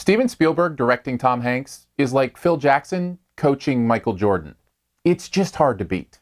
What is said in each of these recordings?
Steven Spielberg directing Tom Hanks is like Phil Jackson coaching Michael Jordan. It's just hard to beat.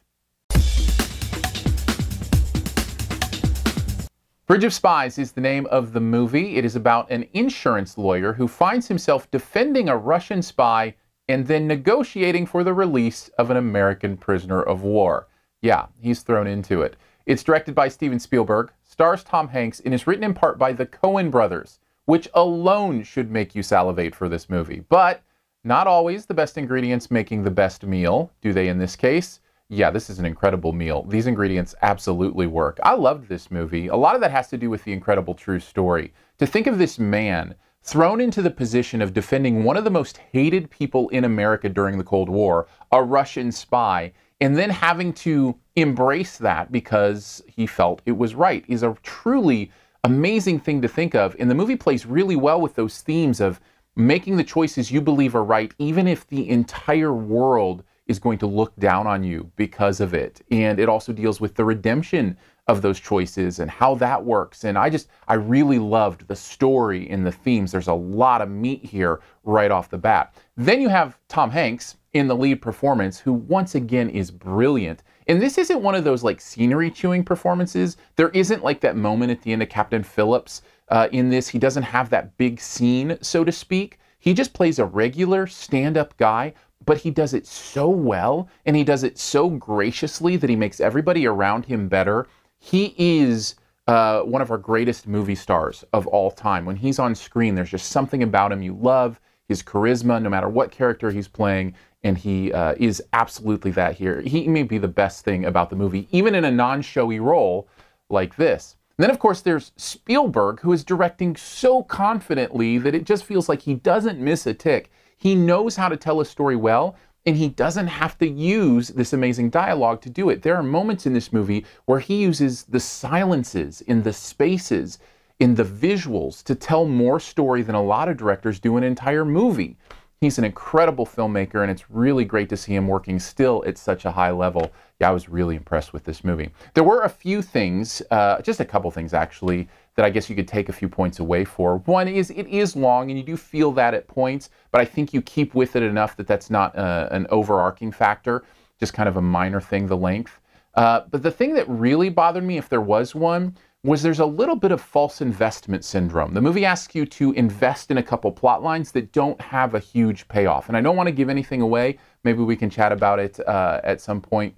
Bridge of Spies is the name of the movie. It is about an insurance lawyer who finds himself defending a Russian spy and then negotiating for the release of an American prisoner of war. Yeah, he's thrown into it. It's directed by Steven Spielberg, stars Tom Hanks, and is written in part by the Coen brothers, which alone should make you salivate for this movie. But not always the best ingredients making the best meal, do they in this case? yeah, this is an incredible meal. These ingredients absolutely work. I loved this movie. A lot of that has to do with the incredible true story. To think of this man thrown into the position of defending one of the most hated people in America during the Cold War, a Russian spy, and then having to embrace that because he felt it was right is a truly amazing thing to think of. And the movie plays really well with those themes of making the choices you believe are right, even if the entire world is going to look down on you because of it. And it also deals with the redemption of those choices and how that works. And I just, I really loved the story and the themes. There's a lot of meat here right off the bat. Then you have Tom Hanks in the lead performance, who once again is brilliant. And this isn't one of those like scenery chewing performances. There isn't like that moment at the end of Captain Phillips uh, in this. He doesn't have that big scene, so to speak. He just plays a regular stand up guy but he does it so well and he does it so graciously that he makes everybody around him better. He is uh, one of our greatest movie stars of all time. When he's on screen, there's just something about him you love, his charisma, no matter what character he's playing, and he uh, is absolutely that here. He may be the best thing about the movie, even in a non showy role like this. And then, of course, there's Spielberg, who is directing so confidently that it just feels like he doesn't miss a tick. He knows how to tell a story well, and he doesn't have to use this amazing dialogue to do it. There are moments in this movie where he uses the silences in the spaces, in the visuals to tell more story than a lot of directors do an entire movie. He's an incredible filmmaker, and it's really great to see him working still at such a high level. Yeah, I was really impressed with this movie. There were a few things, uh, just a couple things actually, that I guess you could take a few points away for. One is it is long, and you do feel that at points, but I think you keep with it enough that that's not uh, an overarching factor, just kind of a minor thing, the length. Uh, but the thing that really bothered me, if there was one, was there's a little bit of false investment syndrome. The movie asks you to invest in a couple plot lines that don't have a huge payoff. And I don't want to give anything away. Maybe we can chat about it uh, at some point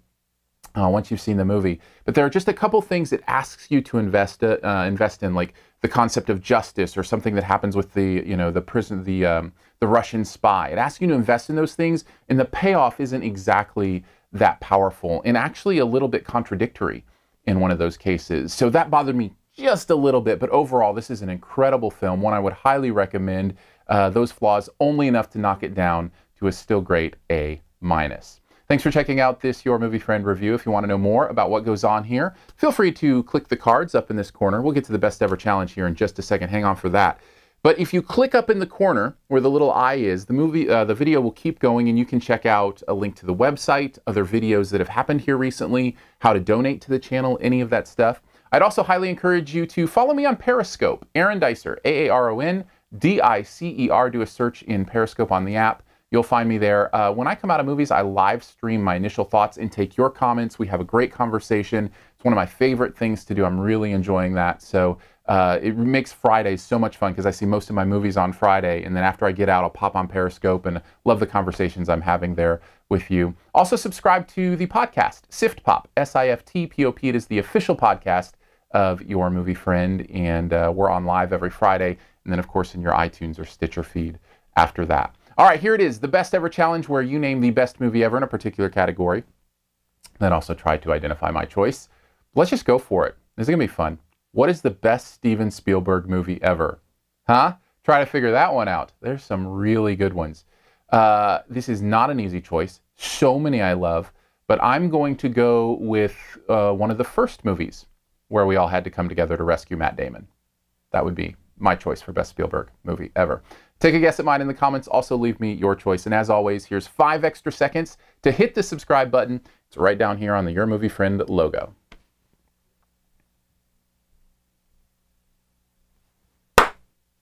uh, once you've seen the movie. But there are just a couple things it asks you to invest uh, invest in, like the concept of justice or something that happens with the you know the prison the um, the Russian spy. It asks you to invest in those things, and the payoff isn't exactly that powerful, and actually a little bit contradictory in one of those cases. So that bothered me just a little bit. But overall, this is an incredible film, one I would highly recommend. Uh, those flaws only enough to knock it down to a still great A minus. Thanks for checking out this Your Movie Friend review. If you want to know more about what goes on here, feel free to click the cards up in this corner. We'll get to the best ever challenge here in just a second. Hang on for that. But if you click up in the corner where the little eye is, the movie, uh, the video will keep going, and you can check out a link to the website, other videos that have happened here recently, how to donate to the channel, any of that stuff. I'd also highly encourage you to follow me on Periscope, Aaron Dicer, A A R O N D I C E R. Do a search in Periscope on the app. You'll find me there. Uh, when I come out of movies, I live stream my initial thoughts and take your comments. We have a great conversation. It's one of my favorite things to do. I'm really enjoying that. So uh, it makes Fridays so much fun because I see most of my movies on Friday. And then after I get out, I'll pop on Periscope and love the conversations I'm having there with you. Also, subscribe to the podcast, Sift Pop, S I F T P O P. It is the official podcast of Your Movie Friend. And uh, we're on live every Friday. And then, of course, in your iTunes or Stitcher feed after that. All right, here it is the best ever challenge where you name the best movie ever in a particular category. Then also try to identify my choice. Let's just go for it. This is going to be fun. What is the best Steven Spielberg movie ever? Huh? Try to figure that one out. There's some really good ones. Uh, this is not an easy choice. So many I love, but I'm going to go with uh, one of the first movies where we all had to come together to rescue Matt Damon. That would be my choice for best Spielberg movie ever. Take a guess at mine in the comments. Also, leave me your choice. And as always, here's five extra seconds to hit the subscribe button. It's right down here on the Your Movie Friend logo.